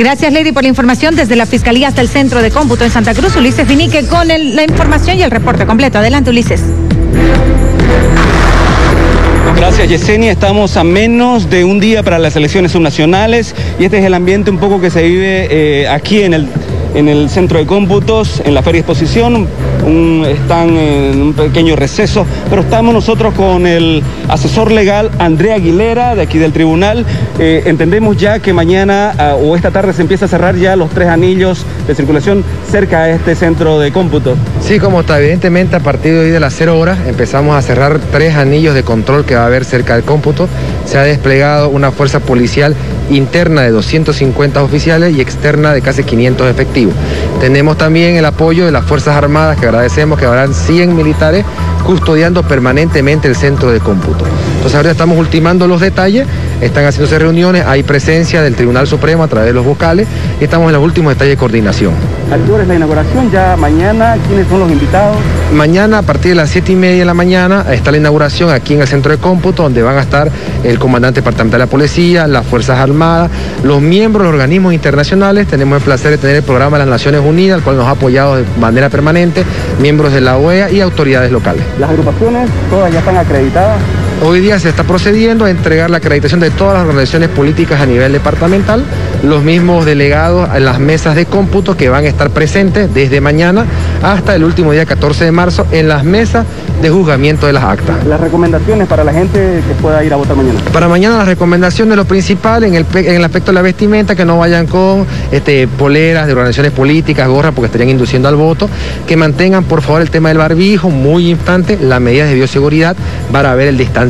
Gracias, Lady, por la información desde la Fiscalía hasta el Centro de Cómputo en Santa Cruz. Ulises Vinique con la información y el reporte completo. Adelante, Ulises. Gracias Yesenia, estamos a menos de un día para las elecciones subnacionales y este es el ambiente un poco que se vive eh, aquí en el en el centro de cómputos, en la feria exposición, están en un pequeño receso, pero estamos nosotros con el asesor legal Andrea Aguilera de aquí del tribunal. Eh, entendemos ya que mañana ah, o esta tarde se empieza a cerrar ya los tres anillos de circulación cerca de este centro de cómputos. Sí, como está, evidentemente a partir de hoy de las 0 horas empezamos a cerrar tres anillos de control que va a haber cerca del cómputo. Se ha desplegado una fuerza policial interna de 250 oficiales y externa de casi 500 efectivos. Tenemos también el apoyo de las Fuerzas Armadas, que agradecemos que habrán 100 militares custodiando permanentemente el centro de cómputo. Entonces ahora estamos ultimando los detalles, están haciéndose reuniones, hay presencia del Tribunal Supremo a través de los vocales y estamos en los últimos detalles de coordinación. ¿A qué es la inauguración? ¿Ya mañana? ¿Quiénes son los invitados? Mañana a partir de las 7 y media de la mañana está la inauguración aquí en el centro de cómputo donde van a estar el comandante departamental de la policía, las Fuerzas Armadas, los miembros de los organismos internacionales. Tenemos el placer de tener el programa de las Naciones Unidas, el cual nos ha apoyado de manera permanente, miembros de la OEA y autoridades locales. ¿Las agrupaciones todas ya están acreditadas? Hoy día se está procediendo a entregar la acreditación de todas las organizaciones políticas a nivel departamental, los mismos delegados en las mesas de cómputo que van a estar presentes desde mañana hasta el último día 14 de marzo en las mesas de juzgamiento de las actas. Las recomendaciones para la gente que pueda ir a votar mañana. Para mañana las recomendaciones, lo principal en el, en el aspecto de la vestimenta, que no vayan con este, poleras de organizaciones políticas, gorras, porque estarían induciendo al voto, que mantengan por favor el tema del barbijo, muy importante, las medidas de bioseguridad para ver el distanciamiento.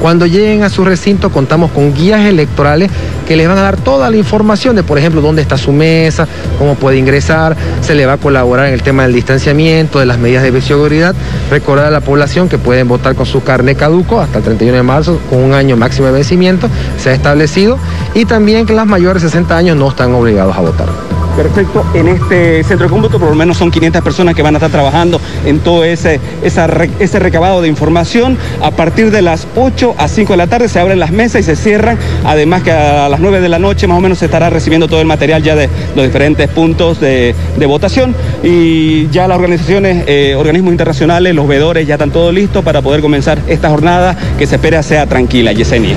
Cuando lleguen a su recinto contamos con guías electorales que les van a dar toda la información de, por ejemplo, dónde está su mesa, cómo puede ingresar, se le va a colaborar en el tema del distanciamiento, de las medidas de bioseguridad. Recordar a la población que pueden votar con su carne caduco hasta el 31 de marzo, con un año máximo de vencimiento, se ha establecido, y también que las mayores de 60 años no están obligados a votar. Perfecto, en este centro de cómputo por lo menos son 500 personas que van a estar trabajando en todo ese, ese recabado de información. A partir de las 8 a 5 de la tarde se abren las mesas y se cierran. Además que a las 9 de la noche más o menos se estará recibiendo todo el material ya de los diferentes puntos de, votación. Y ya las organizaciones, eh, organismos internacionales, los veedores ya están todos listos para poder comenzar esta jornada que se espera sea tranquila. Yesenia.